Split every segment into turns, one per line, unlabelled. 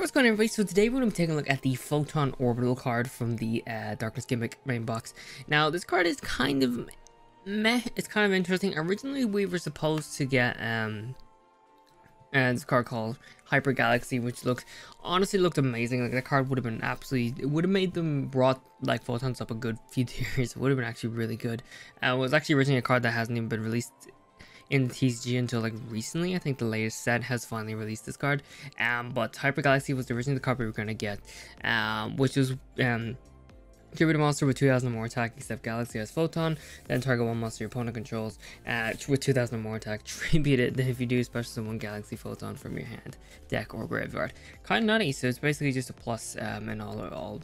Alright, what's going on everybody? So today we're going to be taking a look at the Photon Orbital card from the uh, Darkness Gimmick main box. Now, this card is kind of meh. It's kind of interesting. Originally, we were supposed to get um, uh, this card called Hyper Galaxy, which looks, honestly looked amazing. Like, the card would have been absolutely, it would have made them brought, like, Photons up a good few tiers. It would have been actually really good. Uh, it was actually originally a card that hasn't even been released in TCG until like recently. I think the latest set has finally released this card. Um, but Hyper Galaxy was originally the card we were gonna get, um, which was um. Tribute a monster with 2000 or more attack, except Galaxy Eyes Photon, then target one monster your opponent controls uh, with 2000 or more attack. Tribute it, then if you do, special summon Galaxy Photon from your hand, deck, or graveyard. Kind of nutty, so it's basically just a plus um, in all, all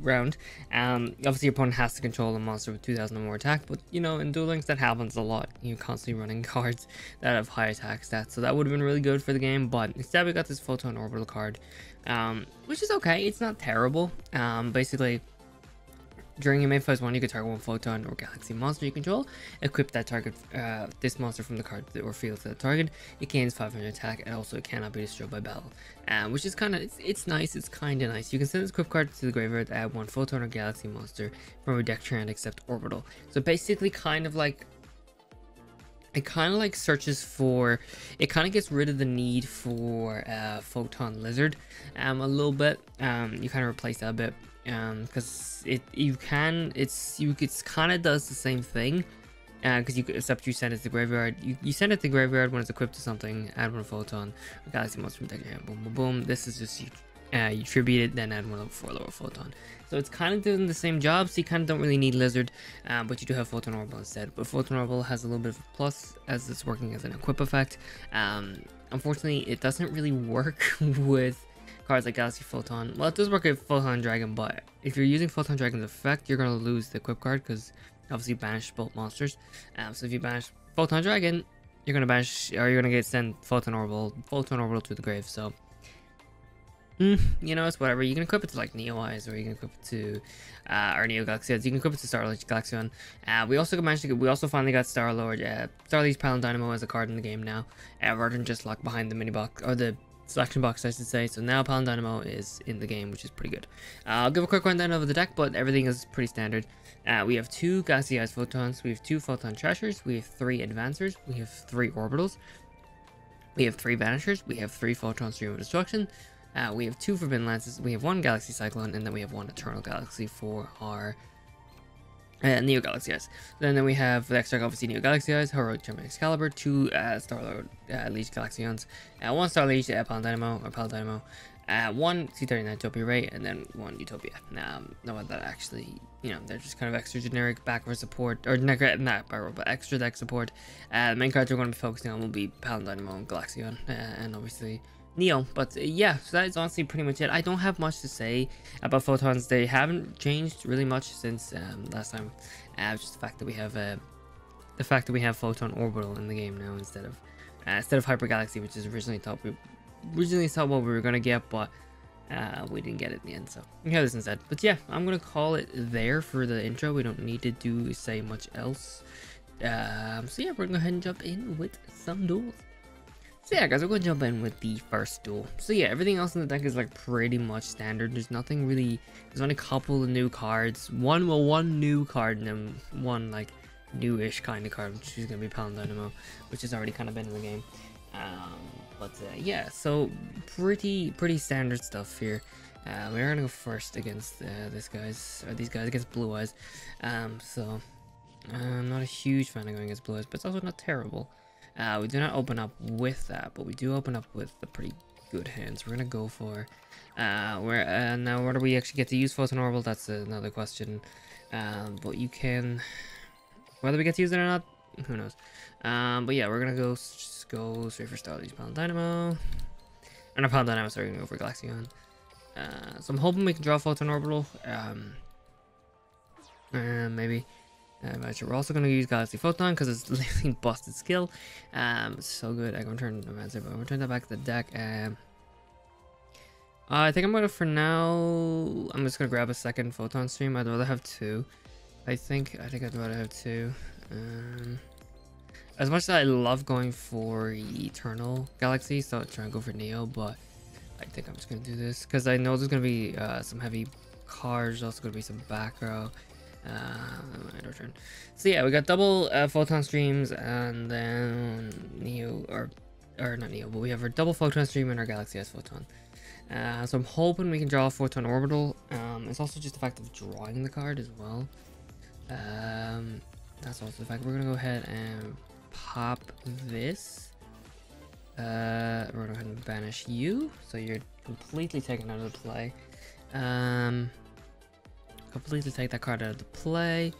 round. Um, obviously, your opponent has to control a monster with 2000 or more attack, but you know, in Duel Links, that happens a lot. You're constantly running cards that have high attack stats, so that would have been really good for the game. But instead, we got this Photon Orbital card, um, which is okay. It's not terrible. Um, basically, during your main phase one, you can target one photon or galaxy monster you control. Equip that target, uh, this monster from the card or field to the target. It gains 500 attack and also it cannot be destroyed by battle. Uh, which is kind of, it's, it's, nice, it's kind of nice. You can send this equip card to the graveyard to add one photon or galaxy monster from your deck trend except orbital. So basically kind of like it kind of like searches for it kind of gets rid of the need for uh, photon lizard um a little bit um you kind of replace that a bit um because it you can it's you it's kind of does the same thing because uh, you except you send it to the graveyard. You, you send it to the graveyard when it's equipped to something add one photon galaxy monster from deck boom boom boom. This is just you uh, you tribute it then add one level 4 lower photon. So it's kind of doing the same job so you kind of don't really need lizard um, but you do have photon orbital instead. But photon orbital has a little bit of a plus as it's working as an equip effect. Um, unfortunately it doesn't really work with cards like Galaxy Photon. Well, it does work with Photon Dragon, but if you're using Photon Dragon's effect, you're going to lose the equip card because obviously banish both monsters. Um, so if you banish Photon Dragon, you're going to banish, or you're going to get sent Photon Orbital, Photon Orbital to the grave. So, mm, you know, it's whatever. You can equip it to like Neo Eyes, or you can equip it to, uh, Neo Galaxy. You can equip it to Star Galaxion. Uh, we also managed to get, we also finally got Star Lord, uh, Starliege Dynamo as a card in the game now, uh, rather than just locked behind the mini box or the selection box, I should say. So now Paladin Dynamo is in the game, which is pretty good. Uh, I'll give a quick rundown of the deck, but everything is pretty standard. Uh, we have two Eyes Photons, we have two Photon Thrashers, we have three Advancers, we have three Orbitals, we have three Vanishers, we have three Photon Stream of Destruction, uh, we have two Forbidden Lances, we have one Galaxy Cyclone, and then we have one Eternal Galaxy for our uh, Neo Galaxy Eyes. Then, then we have the extra obviously Neo Galaxy Eyes, Heroic Gem Excalibur, two uh, Star Lord uh, Leech Galaxions, uh, one Starliege uh, Dynamo or Paladin Dynamo, uh, one C39 Utopia Ray, and then one Utopia. Um, no, that actually, you know, they're just kind of extra generic backrow support, or not, not backrow, but extra deck support. Uh, the main cards we're going to be focusing on will be Paladin Dynamo and Galaxion, uh, and obviously Neo. But uh, yeah, so that is honestly pretty much it. I don't have much to say about photons. They haven't changed really much since um, last time. Uh, just the fact that we have uh, the fact that we have photon orbital in the game now instead of uh, instead of hyper galaxy, which is originally thought we originally thought what we were gonna get, but uh, we didn't get it in the end. So we have this instead. But yeah, I'm gonna call it there for the intro. We don't need to do say much else. Um, so yeah, we're gonna go ahead and jump in with some duels. So yeah guys, we're going to jump in with the first duel. So yeah, everything else in the deck is like pretty much standard. There's nothing really, there's only a couple of new cards. One, well one new card and then one like newish kind of card, which is going to be Pound Dynamo, which has already kind of been in the game. Um, but uh, yeah, so pretty, pretty standard stuff here. Uh, we're gonna go first against uh, this guys, or these guys against Blue Eyes. Um, so I'm not a huge fan of going against Blue Eyes, but it's also not terrible. Uh, we do not open up with that, but we do open up with the pretty good hands. We're gonna go for uh, where uh, now whether we actually get to use Photon Orbital, that's another question. Um, but you can whether we get to use it or not, who knows. Um, but yeah, we're gonna go just go straight for Starliege Pound Dynamo. Not Pound Dynamo, sorry, we're gonna go for Galaxion. Uh, so I'm hoping we can draw Photon Orbital. Um, uh, maybe. Um, we're also going to use Galaxy Photon because it's literally busted skill. Um, so good. I'm going to turn I'm going to turn that back to the deck. Um, uh, I think I'm going to, for now, I'm just going to grab a second Photon stream. I'd rather have two. I think, I think I'd rather have two. Um, as much as I love going for Eternal Galaxy, so I'll try and go for Neo, but I think I'm just gonna do this because I know there's gonna be uh, some heavy cars. Also gonna be some back row. Uh. So yeah, we got double uh, photon streams and then Neo or or not Neo, but we have our double photon stream and our Galaxy Eyes photon. Uh, so I'm hoping we can draw a photon orbital. Um, it's also just the fact of drawing the card as well. Um, that's also the fact. We're gonna go ahead and pop this. Uh, we're gonna go ahead and banish you, so you're completely taken out of the play. Um, completely take that card out of the play.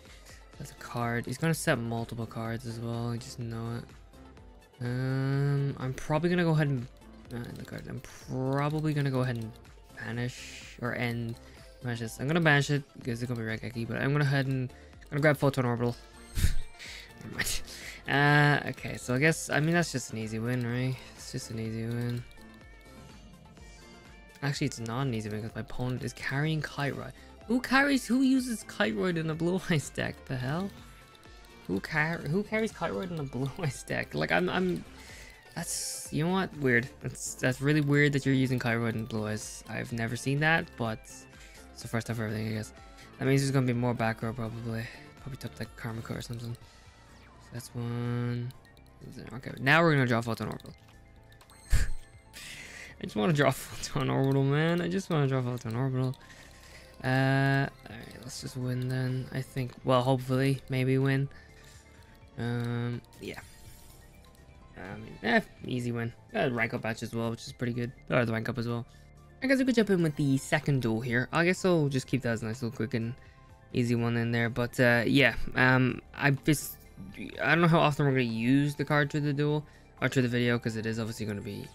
That's a card. He's gonna set multiple cards as well. I just know it. Um, I'm probably gonna go ahead and uh, the card. I'm probably gonna go ahead and banish or end banish this. I'm gonna banish it because it's gonna be Raigeki, but I'm gonna head and I'm gonna grab Photon Orbital. Never mind. Uh, okay, so I guess I mean that's just an easy win, right? It's just an easy win. Actually, it's not an easy win because my opponent is carrying Ride. Who carries? Who uses Ride in a Blue Eyes deck? The hell? Who car? Who carries Ride in a Blue Eyes deck? Like I'm, I'm that's, you know what, weird. That's that's really weird that you're using Cairo in Blue Eyes. I've never seen that, but it's the first time for everything, I guess. That means there's gonna be more back row probably. Probably took like Karmika or something. So that's one. Okay, now we're gonna draw Photon Orbital. I just want to draw Photon Orbital, man. I just want to draw Photon Orbital. Uh, alright, let's just win then. I think, well, hopefully, maybe win. Um, yeah. I mean, eh, easy win. Rank up match as well, which is pretty good. Or the rank up as well. I guess we could jump in with the second duel here. I guess I'll just keep that as a nice little quick and easy one in there. But uh, yeah, um, I just I don't know how often we're gonna use the card to the duel or to the video because it is obviously to be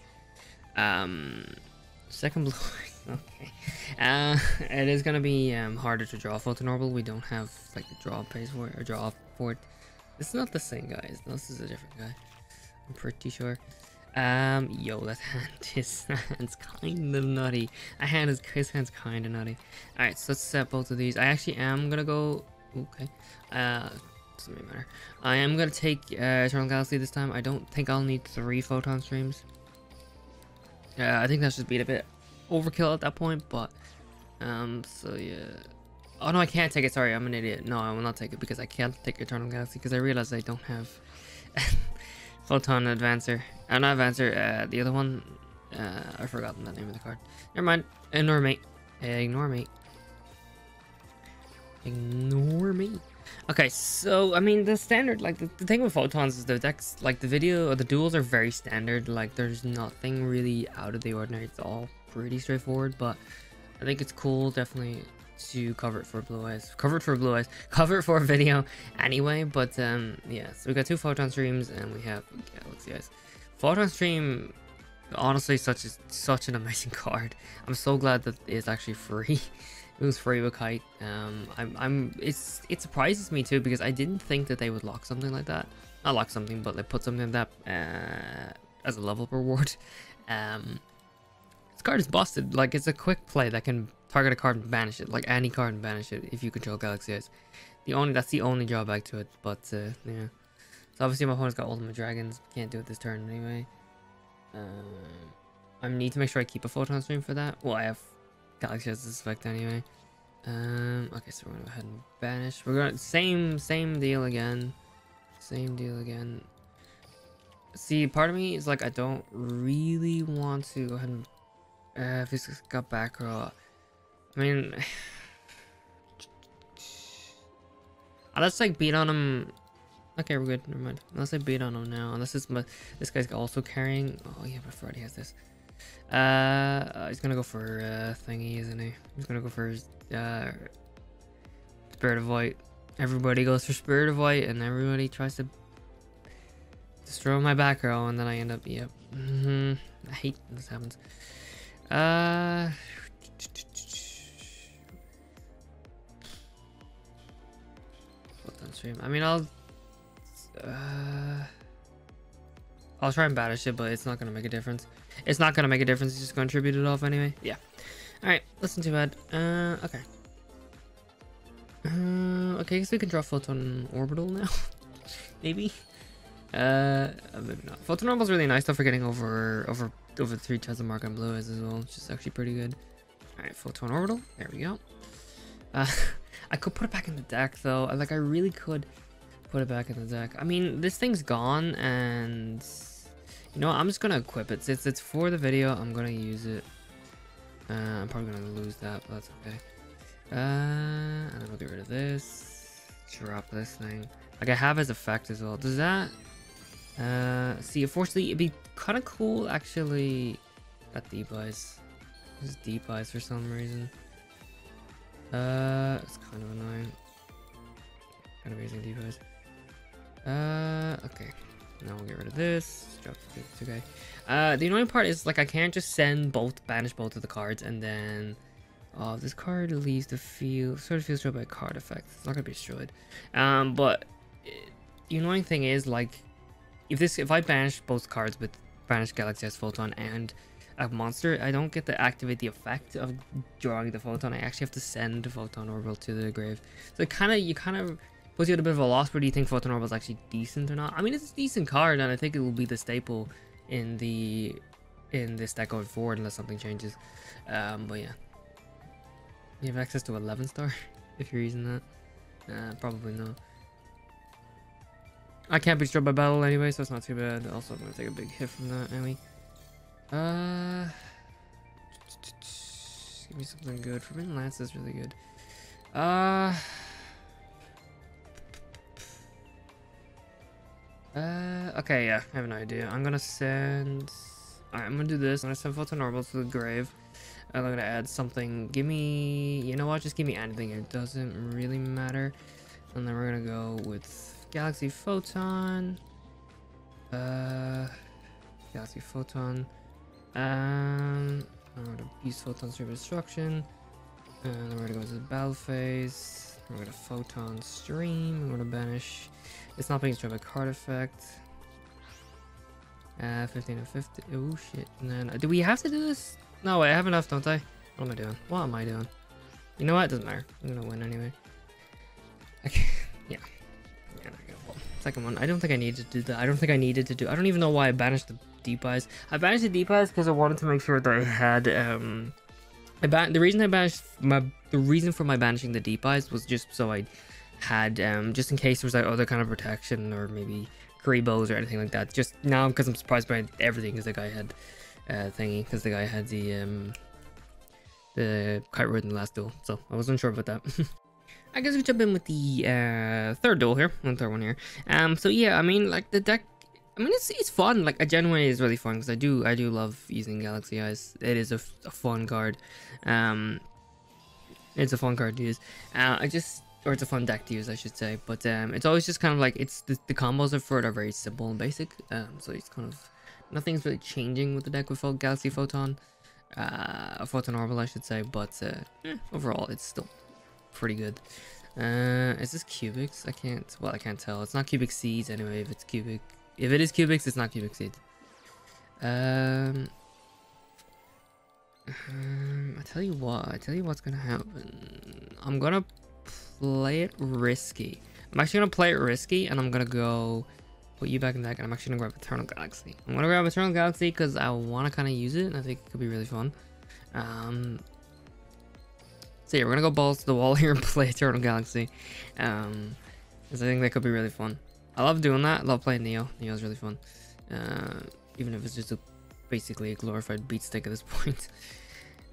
um second blue. Okay, uh, it is gonna be um harder to draw Photon Orbital. We don't have like the draw pace for it or draw for it. Is not the same guys. This is a different guy. I'm pretty sure. Um, yo, that hand is hand's kind of nutty. That hand is his hand's kind of nutty. All right, so let's set both of these. I actually am gonna go. Okay. Uh, doesn't really matter. I am gonna take uh, Eternal Galaxy this time. I don't think I'll need three photon streams. Yeah, uh, I think that's just being a bit overkill at that point, but um, so yeah. Oh no, I can't take it. Sorry, I'm an idiot. No, I will not take it because I can't take Eternal Galaxy because I realize I don't have Photon Advancer. Uh, not Advancer, uh, the other one. Uh, I've forgotten the name of the card. Never mind. Ignore me. Ignore me. Ignore me. Okay, so, I mean, the standard, like, the, the thing with Photons is the decks, like, the video, or the duels are very standard. Like, there's nothing really out of the ordinary. It's all pretty straightforward, but I think it's cool, definitely, to cover it for Blue Eyes. Cover it for Blue Eyes. Cover it for a video anyway, but um, yeah. So we got two Photon streams and we have Galaxy Eyes. Photon stream, honestly, such a, such an amazing card. I'm so glad that it's actually free. it was free with Kite. Um, I'm, I'm, it's, it surprises me too because I didn't think that they would lock something like that. Not lock something, but they put something like that uh, as a level reward. Um, card is busted. Like it's a quick play that can target a card and banish it, like any card and banish it if you control Galaxy Eyes. The only that's the only drawback to it, but uh, yeah. So obviously my opponent's got Ultimate Dragons, can't do it this turn anyway. Um, I need to make sure I keep a Photon Stream for that. Well, I have Galaxy Eyes effect anyway. Um, okay, so we're gonna go ahead and banish. We're gonna same same deal again, same deal again. See, part of me is like I don't really want to go ahead and uh, if he's got back row. I mean, unless I beat on him. Okay, we're good. Never mind. Unless I beat on him now. Unless this this guy's also carrying. Oh yeah, but Freddy has this. Uh, he's gonna go for uh, thingy, isn't he? He's gonna go for his, uh, Spirit of White. Everybody goes for Spirit of White, and everybody tries to destroy my back row, and then I end up. Yep. Mm -hmm. I hate this happens. Uh. stream. I mean, I'll... Uh, I'll try and banish it, but it's not to make a difference. It's not to make a difference. It's just to tribute it off anyway. Yeah. Alright, listen too bad. Uh, okay. Uh, okay, so we can draw Photon Orbital now. maybe. Uh, maybe not. Photon Orbital's really nice though for getting over over over 3000 mark on blue eyes as well, which is actually pretty good. Alright, full Photon Orbital. There we go. Uh, I could put it back in the deck though. Like, I really could put it back in the deck. I mean, this thing's gone and... You know what? I'm just gonna equip it. Since it's for the video, I'm gonna use it. Uh, I'm probably gonna lose that, but that's okay. Uh, and then I'll get rid of this. Drop this thing. Like I have his effect as well. Does that... Uh, see, unfortunately, it'd be kind of cool, actually... Got deep eyes. There's deep eyes for some reason. Uh, it's kind of annoying. Kind of raising deep eyes. Uh, okay. Now we'll get rid of this. Drop the okay. Uh, the annoying part is like I can't just send both, banish both of the cards, and then uh, this card leaves the field. Sort of feels destroyed by card effect. It's not gonna be destroyed. Um, but it, the annoying thing is like if this if I banish both cards with banish Galaxy Eyes Photon and a monster, I don't get to activate the effect of drawing the photon. I actually have to send photon orbital to the grave. So it kind of you kind of puts you at a bit of a loss. But do you think photon orbital is actually decent or not? I mean, it's a decent card, and I think it will be the staple in the in this deck going forward unless something changes. Um, but yeah, you have access to 11 star if you're using that. Uh, probably not. I can't be struck by battle anyway, so it's not too bad. Also, I'm gonna take a big hit from that anyway. Uh, give me something good. Forbidden Lance is really good. Uh, uh, okay, yeah, I have an idea. I'm gonna send. I'm gonna do this. I'm gonna send Photon Orbital to the grave. and I'm gonna add something. Give me, you know what? Just give me anything. It doesn't really matter. And then we're gonna go with Galaxy Photon. Uh, Galaxy Photon. Um, I'm gonna use destruction. And we're gonna go to the battle phase. We're gonna photon stream. We're gonna banish. It's not being destroyed by card effect. Uh, 15 and 50. Oh shit. And then, uh, do we have to do this? No, wait, I have enough, don't I? What am I doing? What am I doing? You know what? Doesn't matter. I'm gonna win anyway. Okay, yeah. Yeah, well, second one. I don't think I needed to do that. I don't think I needed to do. I don't even know why I banished the deep eyes. I banished the deep eyes because I wanted to make sure that I had um I ban the reason I banished my the reason for my banishing the deep eyes was just so I had um just in case there was like other kind of protection or maybe bows or anything like that. Just now because I'm surprised by everything because the guy had uh thingy because the guy had the um the kite road in the last duel. So I wasn't sure about that. I guess we jump in with the uh, third duel here, the third one here. Um, so yeah, I mean, like the deck I mean, it's it's fun. Like, a genuinely is really fun because I do I do love using Galaxy Eyes. It is a, a fun card. Um, it's a fun card to use. Uh, I just or it's a fun deck to use, I should say. But um, it's always just kind of like it's the, the combos for it are very simple and basic. Um, so it's kind of nothing's really changing with the deck with Galaxy Photon, uh, Photon Orbital, I should say. But uh, eh, overall, it's still pretty good. Uh, is this Cubics? I can't. Well, I can't tell. It's not Cubic Seeds anyway. If it's Cubic if it is Cubics, it's not Cubic Seed. Um, um, I tell you what, I tell you what's gonna happen. I'm gonna play it risky. I'm actually gonna play it risky, and I'm gonna go put you back in deck, and I'm actually gonna grab Eternal Galaxy. I'm gonna grab Eternal Galaxy because I want to kind of use it, and I think it could be really fun. Um, so yeah, we're gonna go balls to the wall here and play Eternal Galaxy, um, because I think that could be really fun. I love doing that. I love playing Neo. Neo's really fun. Uh, even if it's just a, basically a glorified beat stick at this point.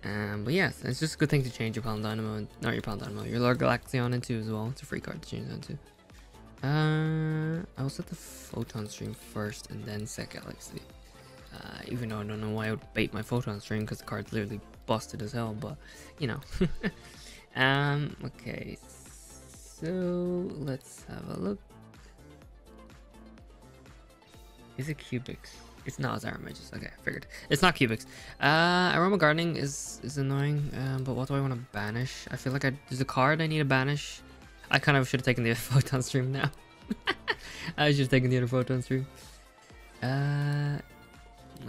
Um, but yeah, it's just a good thing to change your Palm Dynamo, and, not your Palm Dynamo, your Lord Galaxy Galaxion into as well. It's a free card to change that. Uh, I will set the Photon stream first and then set Galaxy. Uh, even though I don't know why I would bait my Photon stream because the card's literally busted as hell, but you know. um, okay, so let's have a look. Is it Cubics? It's not Aromages. Okay, I figured. It's not Cubics. Uh, Aroma Gardening is is annoying, um, but what do I want to banish? I feel like I, there's a card I need to banish. I kind of should have taken the other photon stream now. I should have taken the other photon stream. Uh,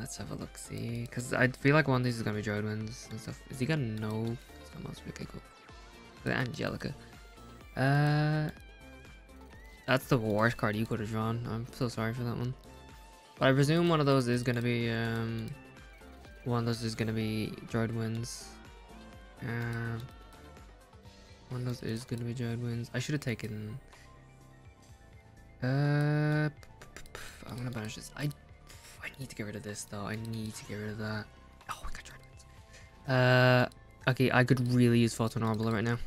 let's have a look, see. Because I feel like one of these is going to be Dried Winds and stuff. Is he going to know? Okay, cool. Angelica. Uh, that's the worst card you could have drawn. I'm so sorry for that one. But I presume one of those is going to be um, One of those is gonna be Dried Winds. Um, one of those is gonna be Dried Winds. I should have taken. Uh, I'm gonna banish this. I need to get rid of this though. I need to get rid of that. Oh, I got Winds. Uh, okay. I could really use Photon Orbital right now.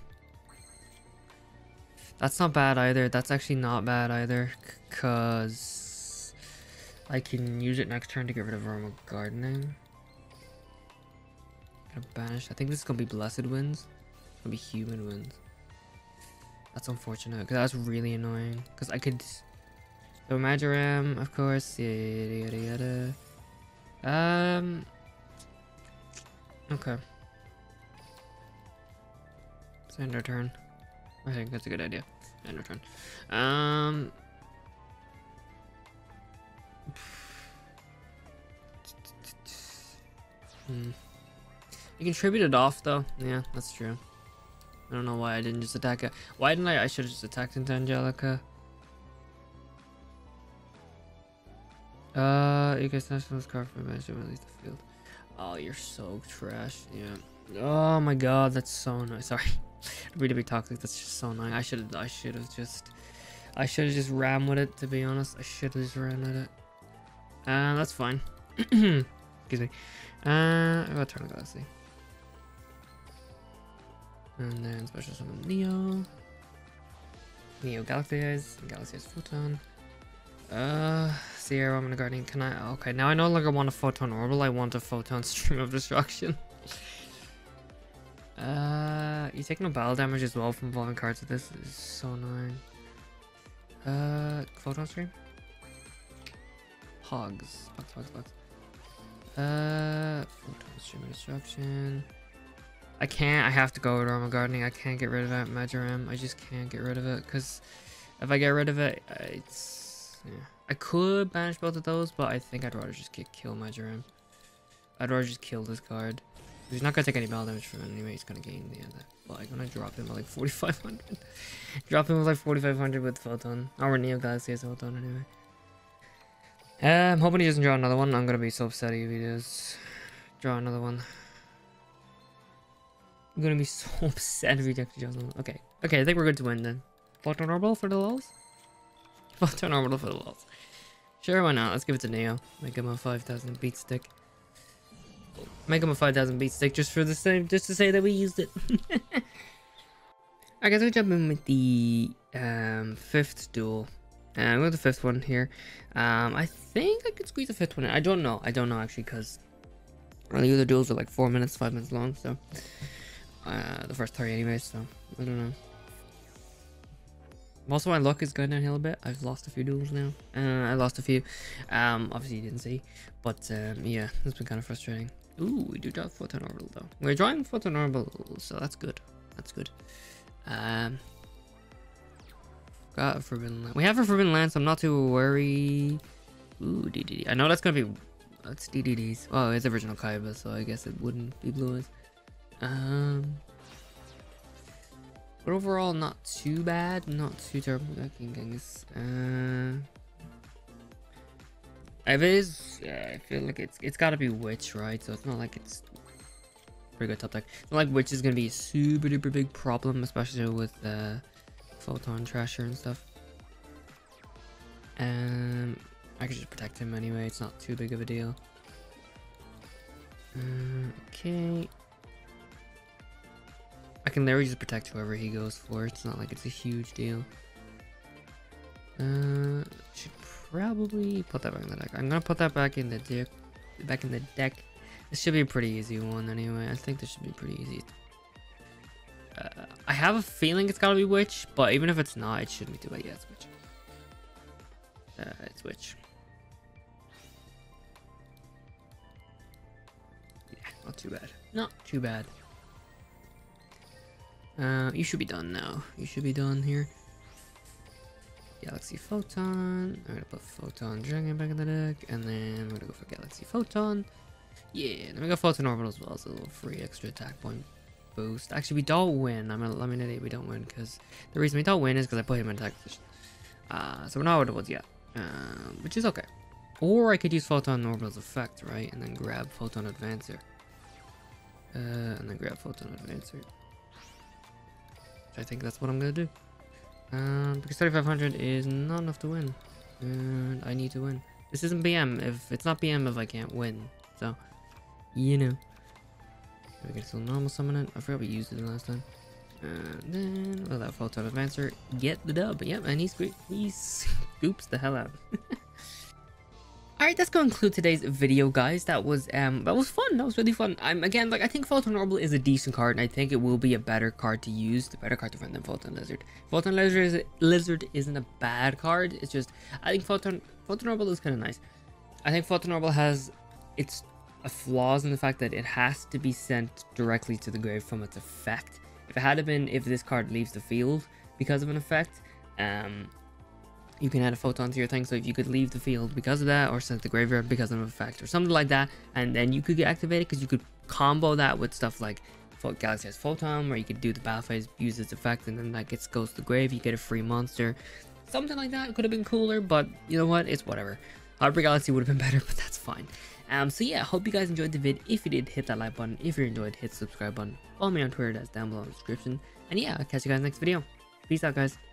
That's not bad either. That's actually not bad either, cause I can use it next turn to get rid of Vermal Gardening. Gonna banish. I think this is gonna be Blessed Winds. It's gonna be Humid Winds. That's unfortunate, because that's really annoying. Because I could... So Marjoram, of course, yada yada yada. Um... Okay. It's end our turn. I think that's a good idea. End our turn. Um... Hmm. You can tribute it off though. Yeah, that's true. I don't know why I didn't just attack it. Why didn't I? I should have just attacked into Angelica. Uh, snatch this card from match release the field. Oh, you're so trash. Yeah. Oh my god, that's so nice. Sorry. really be toxic. That's just so annoying. I should have. I should have just. I should have just ran with it. To be honest, I should have just ran with it. Uh, that's fine. Excuse me. Uh, I got Turn Galaxy. And then special summon Neo. Neo Galaxy Eyes, Galaxy Eyes Photon. Uh, Sierra, I'm Guardian. Can I? Okay, now I no longer want a Photon Orbital, I want a Photon Stream of Destruction. uh, you take no battle damage as well from evolving cards this. is so annoying. Uh, Photon Stream? Hogs. Hogs, hogs, hogs. Uh, Photon Stream of Destruction. I can't. I have to go with Vermal Gardening. I can't get rid of that Marjoram. I just can't get rid of it because if I get rid of it, it's yeah. I could banish both of those, but I think I'd rather just get kill my Marjoram. I'd rather just kill this card. He's not gonna take any battle damage from it anyway. He's gonna gain the other. But I'm gonna drop him at like 4,500. drop him with like 4,500 with Photon. Our Neo Galaxy Eyes Photon anyway. Uh, I'm hoping he doesn't draw another one. I'm gonna be so upset if he does draw another one. I'm gonna be so upset if he actually draws one. Okay, okay, I think we're good to win then. Photon Orbital for the lulz? Photon Orbital for the lulz. Sure, why not? Let's give it to Neo. Make him a 5,000 beat stick. Make him a 5,000 beat stick just for the same, just to say that we used it. I guess we jump in with the um, fifth duel. Uh, I'm going the fifth one here. Um, I think I could squeeze the fifth one in. I don't know. I don't know actually because all the other duels are like four minutes, five minutes long. So uh, the first three anyways. So I don't know. Also, my luck is going downhill a bit. I've lost a few duels now. Uh, I lost a few. Um, obviously you didn't see, but um, yeah, it's been kind of frustrating. Ooh, we do draw Photon Orbital though. We're drawing Photon Orbital, so that's good. That's good. Um, got a Forbidden Lance. We have a Forbidden Lance, so I'm not too worried. Ooh, DDD. I know that's gonna be that's DDDs. Oh, it's original Kaiba, so I guess it wouldn't be blue eyes. Um, but overall, not too bad. Not too terrible. King Genghis. Uh, if it is, yeah, I feel like it's it's got to be Witch, right? So it's not like it's pretty good top deck. It's not like Witch is gonna be a super duper big problem, especially with uh, Photon Thrasher and stuff. Um, I could just protect him anyway. It's not too big of a deal. Uh, okay. Literally just protect whoever he goes for. It's not like it's a huge deal. Uh, should probably put that back in the deck. I'm gonna put that back in the deck. Back in the deck. This should be a pretty easy one anyway. I think this should be pretty easy. Uh, I have a feeling it's gotta be Witch, but even if it's not, it shouldn't be too bad. Yeah, it's Witch. Uh, it's Witch. Yeah, not too bad. Not too bad. Uh, you should be done now. You should be done here. Galaxy Photon. I'm gonna put Photon Dragon back in the deck, and then I'm gonna go for Galaxy Photon. Yeah, then we got Photon Orbital as well as a little free extra attack point boost. Actually, we don't win. I'm, I'm an idiot. We don't win because the reason we don't win is because I put him in attack position. Uh, so we're not what it was yet, uh, which is okay. Or I could use Photon Orbital's effect, right? And then grab Photon Advancer. Uh, and then grab Photon Advancer. I think that's what I'm gonna do. Um, because 3500 is not enough to win. And I need to win. This isn't BM. If It's not BM if I can't win. So, you know. We can still normal summon it. I forgot we used it last time. And then, well, that Photon Advancer, get the dub. Yep, and he, he scoops the hell out. Alright, that's going to conclude today's video, guys. That was um that was fun. That was really fun. I'm again like I think Photon Orbital is a decent card, and I think it will be a better card to use, the better card to run than Photon Lizard. Photon Lizard is Lizard isn't a bad card. It's just I think Photon Photon Orbital is kind of nice. I think Photon Orbital has its flaws in the fact that it has to be sent directly to the grave from its effect. If it had been if this card leaves the field because of an effect, um, you can add a photon to your thing. So if you could leave the field because of that, or send the graveyard because of an effect, or something like that, and then you could get activated because you could combo that with stuff like Galaxy Eyes Photon, where you could do the battle phase, use its effect, and then that gets goes to the grave. You get a free monster, something like that. Could have been cooler, but you know what? It's whatever. Hyper Galaxy would have been better, but that's fine. Um, so yeah, hope you guys enjoyed the vid. If you did, hit that like button. If you enjoyed, hit the subscribe button. Follow me on Twitter, that's down below in the description. And yeah, I'll catch you guys next video. Peace out, guys.